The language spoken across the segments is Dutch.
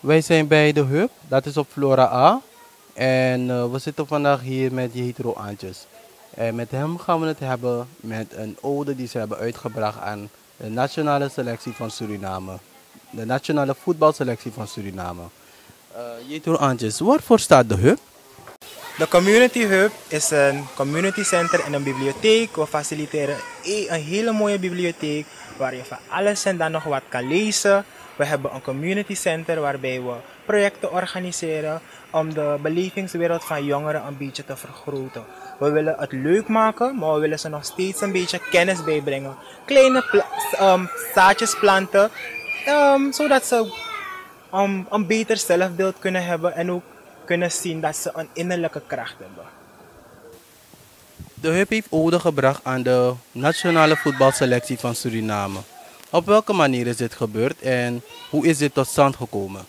Wij zijn bij de hub, dat is op Flora A. En eh, we zitten vandaag hier met Jetro Antjes. En met hem gaan we het hebben met een ode die ze hebben uitgebracht aan de nationale selectie van Suriname. De nationale voetbalselectie van Suriname. Eh, uh, Jethro Antjes, waarvoor staat de hub? De Community Hub is een community center en een bibliotheek. We faciliteren e- een hele mooie bibliotheek waar je van alles en dan nog wat kan lezen. We hebben een community center waarbij we projecten organiseren om de belevingswereld van jongeren een beetje te vergroten. We willen het leuk maken, maar we willen ze nog steeds een beetje kennis bijbrengen. Kleine um, zaadjes planten, um, zodat ze een beter zelfbeeld kunnen hebben en ook kunnen zien dat ze een innerlijke kracht hebben. De Hub heeft ode gebracht aan de nationale voetbalselectie van Suriname. Op welke manier is dit gebeurd en hoe is dit tot stand gekomen?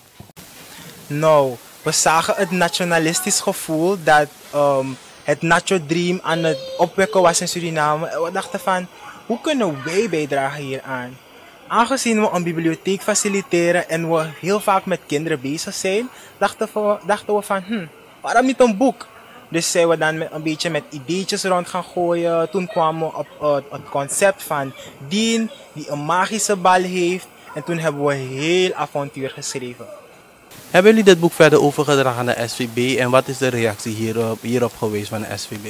Nou, we zagen het nationalistisch gevoel dat um, het Nacho Dream aan het opwekken was in Suriname. En we dachten van, hoe kunnen wij bijdragen hieraan? Aangezien we een bibliotheek faciliteren en we heel vaak met kinderen bezig zijn, dachten we, dachten we van, hm, waarom niet een boek? Dus zijn we dan een beetje met ideetjes rond gaan gooien. Toen kwamen we op uh, het concept van Dean, die een magische bal heeft. En toen hebben we heel avontuur geschreven. Hebben jullie dit boek verder overgedragen aan de SVB en wat is de reactie hierop, hierop geweest van de SVB?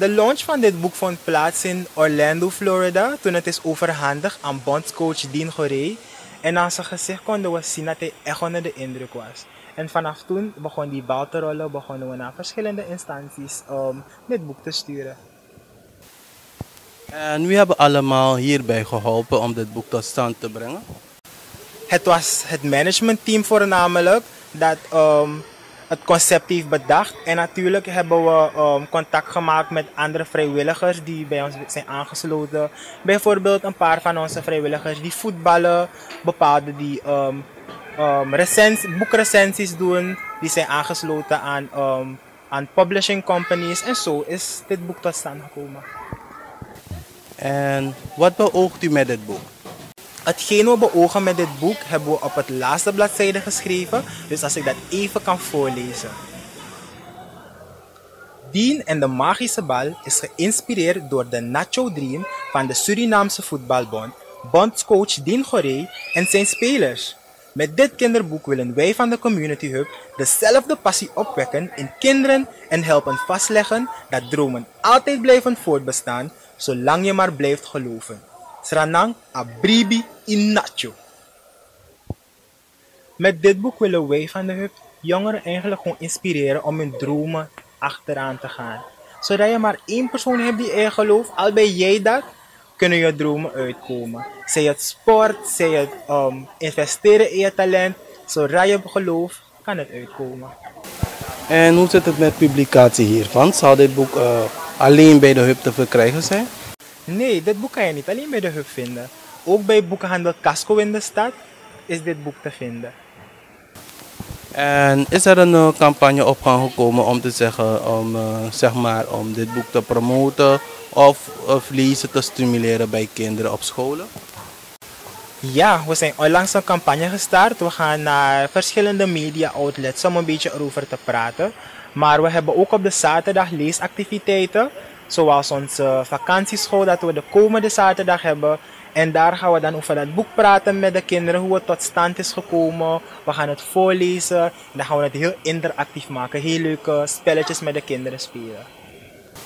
De launch van dit boek vond plaats in Orlando, Florida, toen het is overhandigd aan bondscoach Dean Gorey. En aan zijn gezicht konden we zien dat hij echt onder de indruk was. En vanaf toen begon die bal te rollen, begonnen we naar verschillende instanties om dit boek te sturen. En wie hebben allemaal hierbij geholpen om dit boek tot stand te brengen? Het was het managementteam voornamelijk dat um, het concept heeft bedacht. En natuurlijk hebben we um, contact gemaakt met andere vrijwilligers die bij ons zijn aangesloten. Bijvoorbeeld een paar van onze vrijwilligers die voetballen, bepaalde die um, recens boekrecensies doen. Die zijn aangesloten aan, aan publishing companies. En zo is dit boek tot stand gekomen. En wat beoogt u met dit boek? Hetgeen we beogen met dit boek hebben we op het laatste bladzijde geschreven. Dus als ik dat even kan voorlezen. Dean en de magische bal is geïnspireerd door de Nacho Dream van de Surinaamse voetbalbond, bondscoach Dean Gorey en zijn spelers. Met dit kinderboek willen wij van de Community Hub dezelfde passie opwekken in kinderen en helpen vastleggen dat dromen altijd blijven voortbestaan zolang je maar blijft geloven. Sranang abribi inacho. Met dit boek willen wij van de Hub jongeren eigenlijk gewoon inspireren om hun dromen achteraan te gaan. Zodat je maar één persoon hebt die er gelooft, al ben jij dat, kunnen je dromen uitkomen. Zij het sport, zij het um, investeren in je talent. Zodra je gelooft, kan het uitkomen. En hoe zit het met publicatie hiervan? Zal dit boek uh, alleen bij de Hub te verkrijgen zijn? Nee, dit boek kan je niet alleen bij de Hub vinden. Ook bij boekenhandel Casco in de stad is dit boek te vinden. En is er een uh, campagne op gang gekomen om te zeggen, om, uh, zeg maar, om dit boek te promoten of, of lezen te stimuleren bij kinderen op scholen? Ja, we zijn onlangs een campagne gestart. We gaan naar verschillende media outlets om een beetje erover te praten. Maar we hebben ook op de zaterdag leesactiviteiten. Zoals onze vakantieschool dat we de komende zaterdag hebben. En daar gaan we dan over dat boek praten met de kinderen, hoe het tot stand is gekomen. We gaan het voorlezen en dan gaan we het heel interactief maken. Heel leuke spelletjes met de kinderen spelen.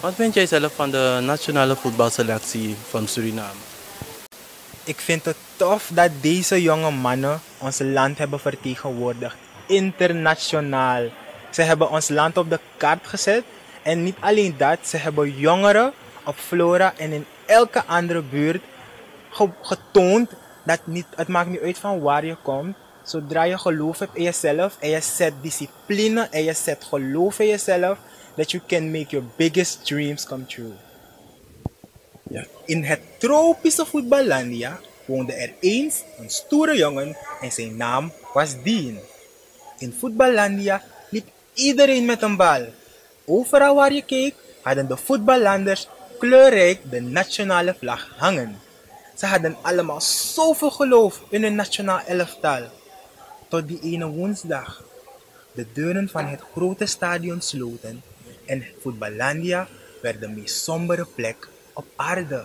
Wat vind jij zelf van de nationale voetbalselectie van Suriname? Ik vind het tof dat deze jonge mannen ons land hebben vertegenwoordigd. Internationaal. Ze hebben ons land op de kaart gezet. En niet alleen dat, ze hebben jongeren op Flora en in elke andere buurt getoond dat niet, het maakt niet uit van waar je komt. Zodra je geloof hebt in jezelf en je zet discipline en je zet geloof in jezelf, that you can make your biggest dreams come true. Ja. In het tropische voetballandia woonde er eens een stoere jongen en zijn naam was Dean. In voetballandia liep iedereen met een bal. Overal waar je keek hadden de voetballanders kleurrijk de nationale vlag hangen. Ze hadden allemaal zoveel geloof in hun nationaal elftal. tot die ene woensdag de deuren van het grote stadion sloten en Voetballandia werd de meest sombere plek op aarde.